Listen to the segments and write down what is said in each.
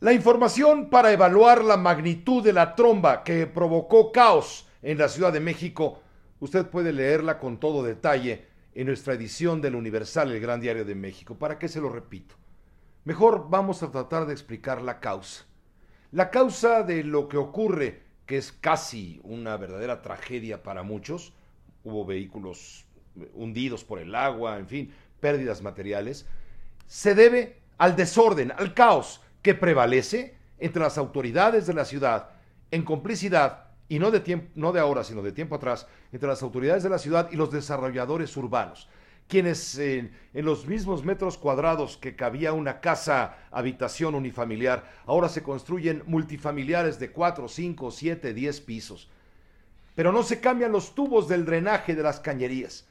La información para evaluar la magnitud de la tromba que provocó caos en la Ciudad de México, usted puede leerla con todo detalle en nuestra edición del Universal, el Gran Diario de México. ¿Para qué se lo repito? Mejor vamos a tratar de explicar la causa. La causa de lo que ocurre, que es casi una verdadera tragedia para muchos, hubo vehículos hundidos por el agua, en fin, pérdidas materiales, se debe al desorden, al caos que prevalece entre las autoridades de la ciudad en complicidad y no de, tiempo, no de ahora, sino de tiempo atrás, entre las autoridades de la ciudad y los desarrolladores urbanos, quienes en los mismos metros cuadrados que cabía una casa, habitación unifamiliar, ahora se construyen multifamiliares de 4, 5, 7, 10 pisos. Pero no se cambian los tubos del drenaje de las cañerías.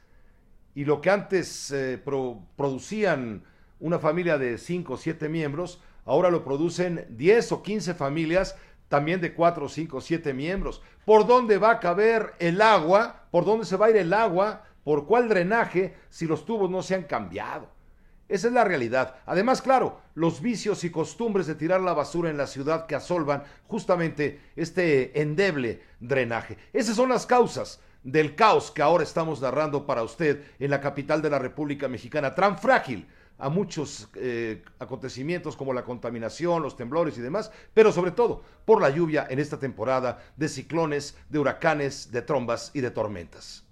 Y lo que antes eh, producían una familia de 5 o 7 miembros, ahora lo producen 10 o 15 familias también de 4, 5, 7 miembros. ¿Por dónde va a caber el agua? ¿Por dónde se va a ir el agua? ¿Por cuál drenaje si los tubos no se han cambiado? Esa es la realidad. Además, claro, los vicios y costumbres de tirar la basura en la ciudad que asolvan justamente este endeble drenaje. Esas son las causas del caos que ahora estamos narrando para usted en la capital de la República Mexicana, tan frágil a muchos eh, acontecimientos como la contaminación, los temblores y demás, pero sobre todo por la lluvia en esta temporada de ciclones, de huracanes, de trombas y de tormentas.